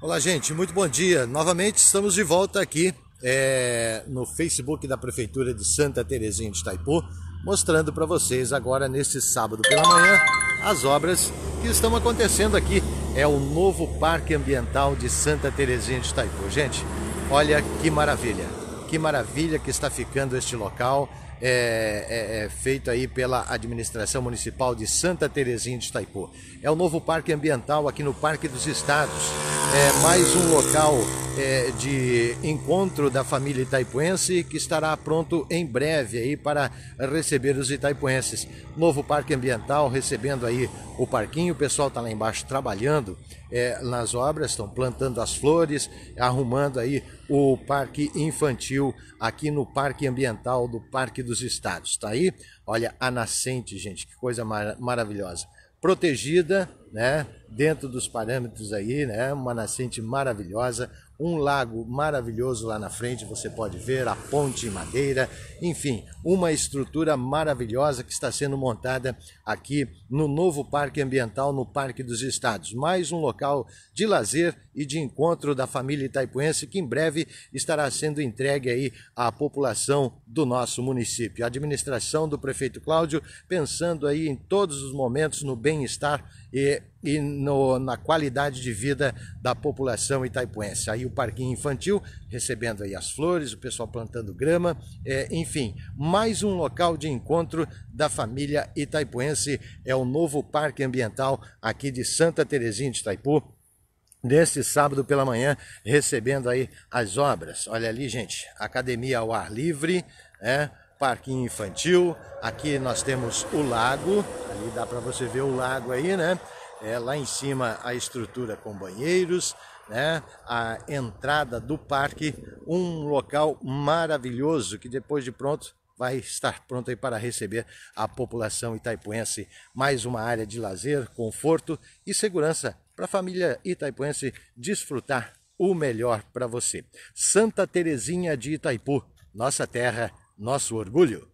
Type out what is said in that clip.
Olá, gente, muito bom dia. Novamente estamos de volta aqui é, no Facebook da Prefeitura de Santa Terezinha de Itaipu, mostrando para vocês agora neste sábado pela manhã as obras que estão acontecendo aqui. É o novo Parque Ambiental de Santa Terezinha de Itaipu. Gente, olha que maravilha, que maravilha que está ficando este local é, é, é, feito aí pela administração municipal de Santa Terezinha de Itaipu. É o novo parque ambiental aqui no Parque dos Estados. É mais um local é, de encontro da família itaipuense que estará pronto em breve aí para receber os itaipuenses. Novo parque ambiental recebendo aí o parquinho, o pessoal está lá embaixo trabalhando é, nas obras, estão plantando as flores, arrumando aí o parque infantil aqui no Parque Ambiental do Parque dos Estados. Está aí? Olha a nascente, gente, que coisa mar maravilhosa. Protegida, né? Dentro dos parâmetros aí, né? Uma nascente maravilhosa, um lago maravilhoso lá na frente, você pode ver, a ponte em madeira, enfim, uma estrutura maravilhosa que está sendo montada aqui no novo Parque Ambiental no Parque dos Estados. Mais um local de lazer e de encontro da família itaipuense que em breve estará sendo entregue aí à população do nosso município. A administração do prefeito Cláudio pensando aí em todos os momentos no bem-estar e, no, na qualidade de vida da população itaipuense. Aí o parquinho infantil recebendo aí as flores, o pessoal plantando grama, é, enfim, mais um local de encontro da família itaipuense é o novo parque ambiental aqui de Santa Terezinha de Itaipu, neste sábado pela manhã, recebendo aí as obras. Olha ali, gente, academia ao ar livre, é, parquinho infantil. Aqui nós temos o lago, ali dá para você ver o lago aí, né? É, lá em cima a estrutura com banheiros, né? A entrada do parque, um local maravilhoso que depois de pronto vai estar pronto aí para receber a população itaipuense. Mais uma área de lazer, conforto e segurança para a família itaipuense desfrutar o melhor para você. Santa Terezinha de Itaipu, nossa terra nosso orgulho.